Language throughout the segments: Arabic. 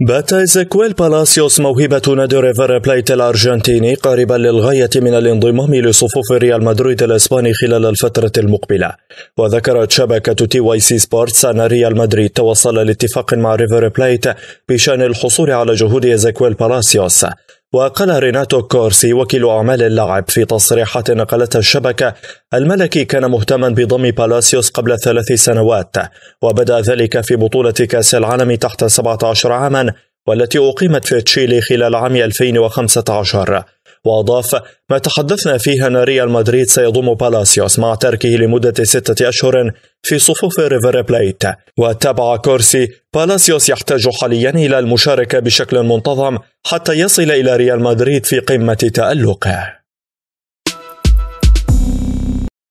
بات إزيكويل بالاسيوس موهبة نادي ريفر بلايت الأرجنتيني قريبا للغاية من الانضمام لصفوف ريال مدريد الإسباني خلال الفترة المقبلة. وذكرت شبكة تي واي سي سبورتس أن ريال مدريد توصل لاتفاق مع ريفر بلايت بشأن الحصول على جهود إزيكويل بالاسيوس وقال ريناتو كورسي وكيل أعمال اللاعب في تصريحات نقلتها الشبكة الملكي كان مهتما بضم بالاسيوس قبل ثلاث سنوات وبدأ ذلك في بطولة كأس العالم تحت 17 عاما والتي أقيمت في تشيلي خلال عام 2015 وأضاف ما تحدثنا فيه أن ريال مدريد سيضم بالاسيوس مع تركه لمدة ستة أشهر في صفوف ريفر بليت. وتابع كورسي بالاسيوس يحتاج حاليا إلى المشاركة بشكل منتظم حتى يصل إلى ريال مدريد في قمة تألقه.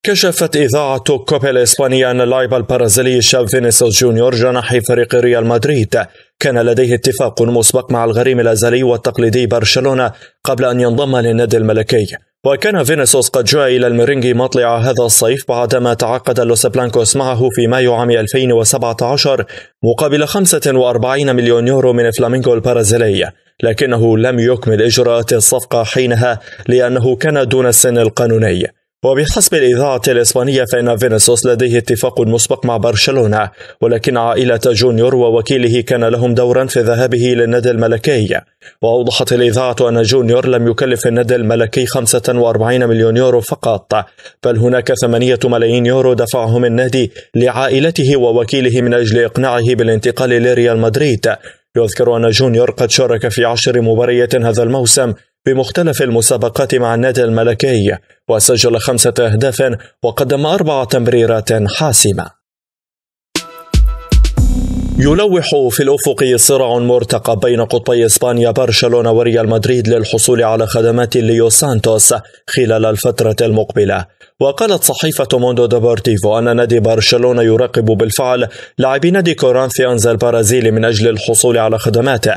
كشفت إذاعة كوبي الإسبانية أن اللاعب البرازيلي الشاب فينيسيوس جونيور جناح فريق ريال مدريد. كان لديه اتفاق مسبق مع الغريم الأزلي والتقليدي برشلونة قبل أن ينضم للنادي الملكي. وكان فينيسيوس قد جاء إلى الميرينجي مطلع هذا الصيف بعدما تعاقد لوس بلانكوس معه في مايو عام 2017 مقابل 45 مليون يورو من فلامينغو البرازيلي. لكنه لم يكمل إجراءات الصفقة حينها لأنه كان دون السن القانوني. وبحسب الإذاعة الإسبانية فإن فينيسيوس لديه اتفاق مسبق مع برشلونة ولكن عائلة جونيور ووكيله كان لهم دورا في ذهابه للنادي الملكي. وأوضحت الإذاعة أن جونيور لم يكلف النادي الملكي 45 مليون يورو فقط بل هناك 8 ملايين يورو دفعهم النادي لعائلته ووكيله من أجل إقناعه بالانتقال لريال مدريد. يذكر أن جونيور قد شارك في عشر مباريات هذا الموسم بمختلف المسابقات مع النادي الملكي وسجل خمسة أهداف وقدم أربع تمريرات حاسمة. يلوح في الأفق صراع مرتقب بين قطبي إسبانيا برشلونة وريال مدريد للحصول على خدمات ليو سانتوس خلال الفترة المقبلة. وقالت صحيفة موندو ديبورتيفو أن نادي برشلونة يراقب بالفعل لاعبي نادي كورانثيانز البرازيلي من أجل الحصول على خدماته.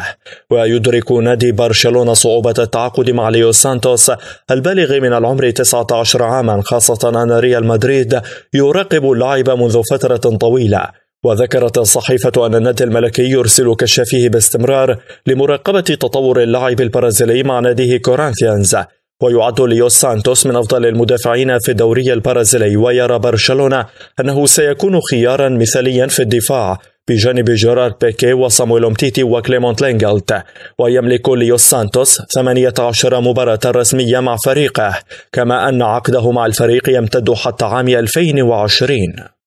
ويدرك نادي برشلونة صعوبة التعاقد مع ليو سانتوس البالغ من العمر 19 عاما خاصة أن ريال مدريد يراقب اللاعب منذ فترة طويلة. وذكرت الصحيفة أن النادي الملكي يرسل كشافيه باستمرار لمراقبة تطور اللاعب البرازيلي مع ناديه كورانثيانز ويعد ليو سانتوس من أفضل المدافعين في الدوري البرازيلي ويرى برشلونة أنه سيكون خيارا مثاليا في الدفاع بجانب جيرارد بيكي وصامويل أمتيتي وكليمونت لينجلت ويملك ليو سانتوس 18 مباراة رسمية مع فريقه كما أن عقده مع الفريق يمتد حتى عام 2020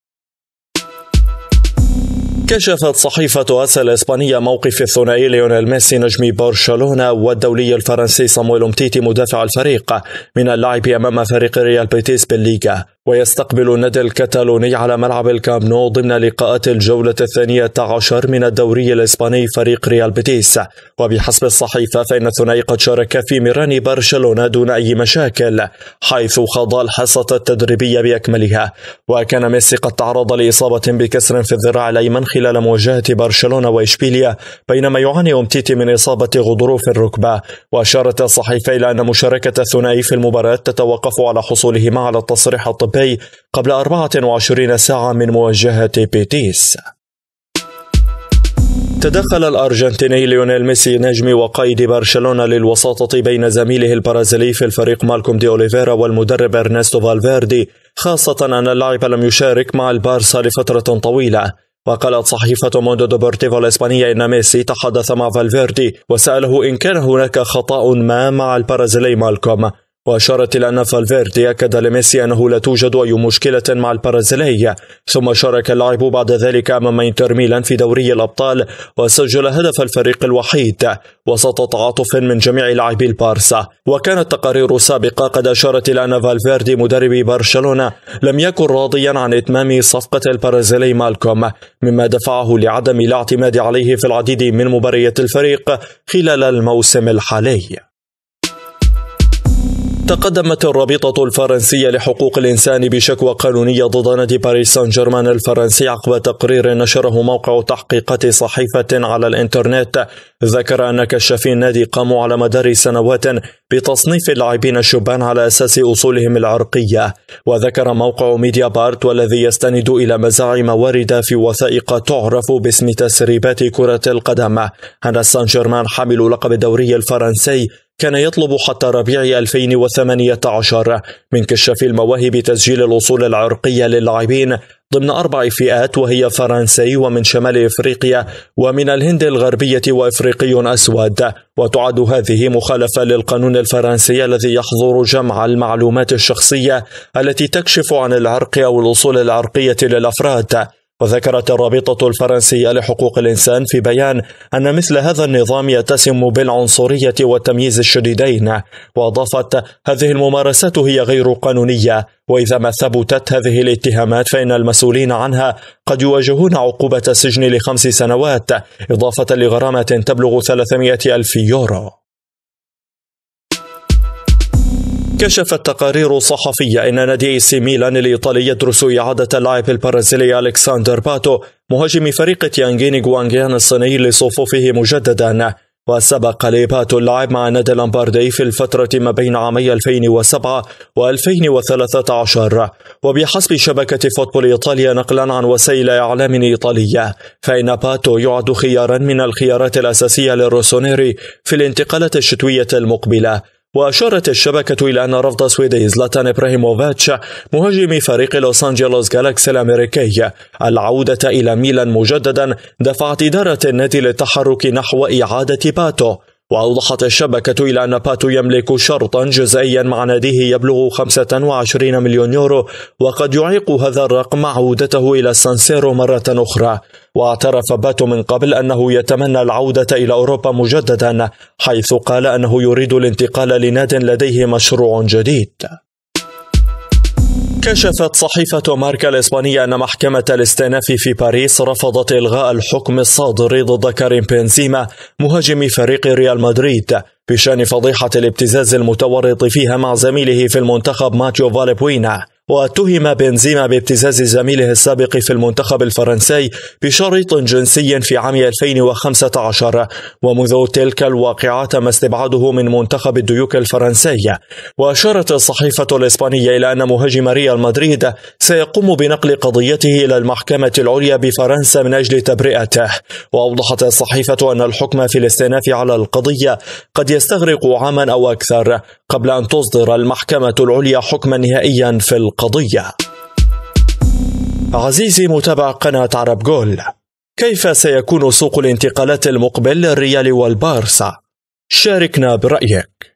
كشفت صحيفة آس الإسبانية موقف الثنائي ليونيل ميسي نجم برشلونة والدولي الفرنسي صامويل أمتيتي مدافع الفريق من اللعب أمام فريق ريال بيتيس بالليغا. ويستقبل النادي الكتالوني على ملعب الكامب نو ضمن لقاءات الجولة الثانية عشر من الدوري الإسباني فريق ريال بيتيس. وبحسب الصحيفة فإن الثنائي قد شارك في مران برشلونة دون أي مشاكل حيث خاض الحصة التدريبية بأكملها. وكان ميسي قد تعرض لإصابة بكسر في الذراع الأيمن خلال مواجهة برشلونة وإشبيليا بينما يعاني أمتيتي من إصابة غضروف الركبة. وأشارت الصحيفة إلى أن مشاركة الثنائي في المباراة تتوقف على حصولهما على التصريح الطبي. الأوروبي قبل 24 ساعة من مواجهة بيتيس. تدخل الأرجنتيني ليونيل ميسي نجم وقائد برشلونة للوساطة بين زميله البرازيلي في الفريق مالكوم دي أوليفيرا والمدرب إرنستو فالفيردي خاصة أن اللاعب لم يشارك مع البارسا لفترة طويلة. وقالت صحيفة موندو دوبورتيفو الإسبانية إن ميسي تحدث مع فالفيردي وسأله إن كان هناك خطأ ما مع البرازيلي مالكوم وأشارت إلى أن فالفيردي أكد لميسي أنه لا توجد أي مشكلة مع البرازيلي. ثم شارك اللاعب بعد ذلك أمام إنتر ميلان في دوري الأبطال وسجل هدف الفريق الوحيد وسط تعاطف من جميع لاعبي البارسا. وكانت تقارير سابقة قد أشارت إلى أن فالفيردي مدرب برشلونة لم يكن راضيا عن إتمام صفقة البرازيلي مالكوم مما دفعه لعدم الاعتماد عليه في العديد من مباريات الفريق خلال الموسم الحالي. تقدمت الرابطة الفرنسية لحقوق الإنسان بشكوى قانونية ضد نادي باريس سان جيرمان الفرنسي عقب تقرير نشره موقع تحقيقات صحفية على الإنترنت. ذكر أن كشافي النادي قاموا على مدار سنوات بتصنيف اللاعبين الشبان على أساس أصولهم العرقية. وذكر موقع ميديا بارت والذي يستند إلى مزاعم واردة في وثائق تعرف باسم تسريبات كرة القدم. أن سان جيرمان حامل لقب الدوري الفرنسي كان يطلب حتى ربيع 2018 من كشاف المواهب تسجيل الأصول العرقية للاعبين ضمن أربع فئات وهي فرنسي ومن شمال إفريقيا ومن الهند الغربية وإفريقي أسود. وتعد هذه مخالفة للقانون الفرنسي الذي يحظر جمع المعلومات الشخصية التي تكشف عن العرق أو الأصول العرقية للأفراد. وذكرت الرابطة الفرنسية لحقوق الإنسان في بيان أن مثل هذا النظام يتسم بالعنصرية والتمييز الشديدين وأضافت هذه الممارسات هي غير قانونية وإذا ما ثبتت هذه الاتهامات فإن المسؤولين عنها قد يواجهون عقوبة السجن لخمس سنوات إضافة لغرامة تبلغ 300 ألف يورو. كشفت تقارير صحفية أن نادي إي سي ميلان الإيطالي يدرس إعادة اللاعب البرازيلي ألكسندر باتو مهاجم فريق تيانجين كوانجيان الصيني لصفوفه مجددا. وسبق لباتو اللعب مع النادي اللومباردي في الفترة ما بين عامي 2007 و 2013 وبحسب شبكة فوتبول إيطاليا نقلا عن وسائل إعلام إيطالية فإن باتو يعد خيارا من الخيارات الأساسية للروسونيري في الانتقالات الشتوية المقبلة. وأشارت الشبكة إلى أن رفض السويدي زلاتان إبراهيموفيتش مهاجم فريق لوس أنجلوس جالاكسي الأمريكي العودة إلى ميلان مجددا دفعت إدارة النادي للتحرك نحو إعادة باتو. وأوضحت الشبكة إلى أن باتو يملك شرطا جزائيا مع ناديه يبلغ 25 مليون يورو وقد يعيق هذا الرقم عودته إلى السانسيرو مرة أخرى. واعترف باتو من قبل أنه يتمنى العودة إلى أوروبا مجددا حيث قال أنه يريد الانتقال لناد لديه مشروع جديد. كشفت صحيفة ماركا الإسبانية أن محكمة الاستئناف في باريس رفضت إلغاء الحكم الصادر ضد كريم بنزيما مهاجم فريق ريال مدريد بشأن فضيحة الابتزاز المتورط فيها مع زميله في المنتخب ماتيو فالبوينا واتهم بنزيما بابتزاز زميله السابق في المنتخب الفرنسي بشريط جنسي في عام 2015 ومنذ تلك الواقعة تم استبعاده من منتخب الديوك الفرنسي. وأشارت الصحيفة الإسبانية إلى أن مهاجم ريال مدريد سيقوم بنقل قضيته إلى المحكمة العليا بفرنسا من أجل تبرئته. وأوضحت الصحيفة أن الحكم في الاستئناف على القضية قد يستغرق عاما أو أكثر قبل أن تصدر المحكمة العليا حكما نهائيا في القضية. عزيزي متابع قناة عرب جول، كيف سيكون سوق الانتقالات المقبل للريال والبارسا؟ شاركنا برأيك.